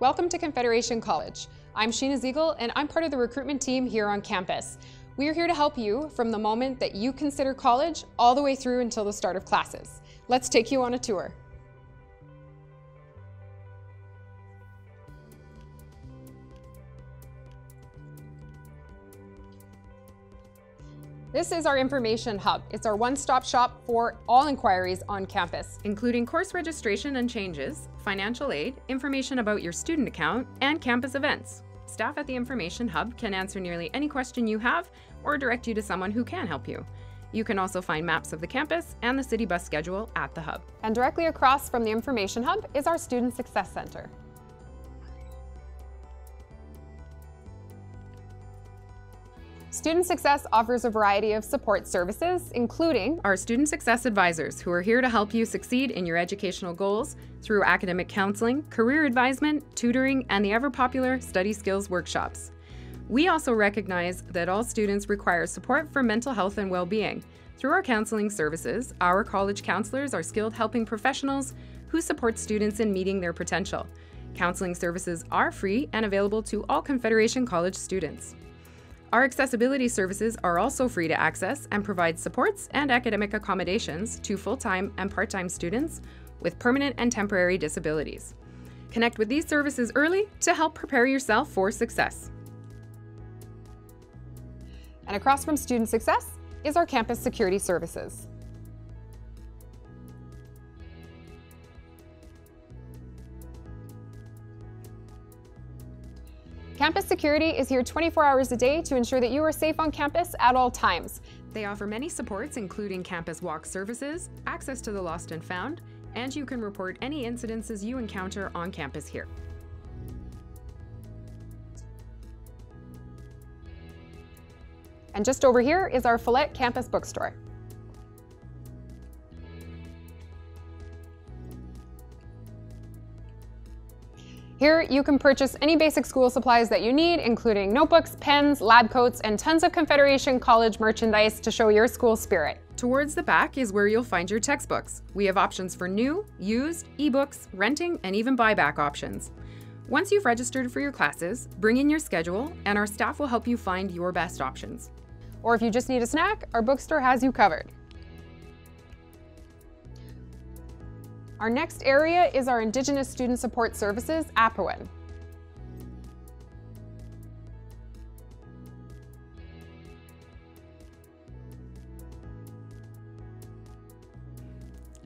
Welcome to Confederation College. I'm Sheena Ziegel and I'm part of the recruitment team here on campus. We are here to help you from the moment that you consider college all the way through until the start of classes. Let's take you on a tour. This is our information hub. It's our one-stop shop for all inquiries on campus, including course registration and changes, financial aid, information about your student account, and campus events. Staff at the Information Hub can answer nearly any question you have or direct you to someone who can help you. You can also find maps of the campus and the city bus schedule at the Hub. And directly across from the Information Hub is our Student Success Center. Student Success offers a variety of support services, including our Student Success Advisors, who are here to help you succeed in your educational goals through academic counseling, career advisement, tutoring, and the ever popular study skills workshops. We also recognize that all students require support for mental health and well being. Through our counseling services, our college counselors are skilled helping professionals who support students in meeting their potential. Counseling services are free and available to all Confederation College students. Our accessibility services are also free to access and provide supports and academic accommodations to full time and part time students with permanent and temporary disabilities. Connect with these services early to help prepare yourself for success. And across from Student Success is our Campus Security Services. Campus Security is here 24 hours a day to ensure that you are safe on campus at all times. They offer many supports including campus walk services, access to the lost and found, and you can report any incidences you encounter on campus here. And just over here is our Follett Campus Bookstore. Here, you can purchase any basic school supplies that you need, including notebooks, pens, lab coats, and tons of Confederation College merchandise to show your school spirit. Towards the back is where you'll find your textbooks. We have options for new, used, ebooks, renting, and even buyback options. Once you've registered for your classes, bring in your schedule, and our staff will help you find your best options. Or if you just need a snack, our bookstore has you covered. Our next area is our Indigenous Student Support Services, APOIN.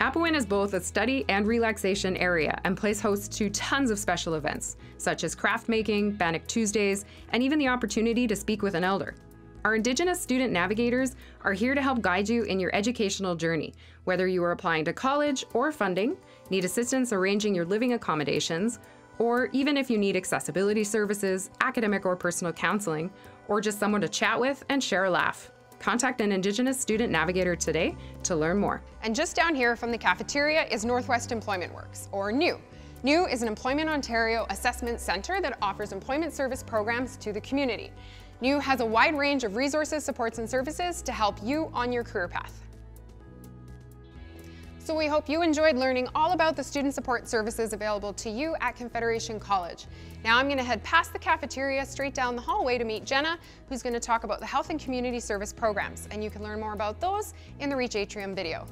APOIN is both a study and relaxation area and plays host to tons of special events, such as craft making, Bannock Tuesdays, and even the opportunity to speak with an elder. Our Indigenous student navigators are here to help guide you in your educational journey, whether you are applying to college or funding, need assistance arranging your living accommodations, or even if you need accessibility services, academic or personal counseling, or just someone to chat with and share a laugh. Contact an Indigenous student navigator today to learn more. And just down here from the cafeteria is Northwest Employment Works, or NEW. NEW is an Employment Ontario assessment center that offers employment service programs to the community. NEW has a wide range of resources, supports, and services to help you on your career path. So we hope you enjoyed learning all about the student support services available to you at Confederation College. Now I'm gonna head past the cafeteria straight down the hallway to meet Jenna, who's gonna talk about the health and community service programs, and you can learn more about those in the REACH Atrium video.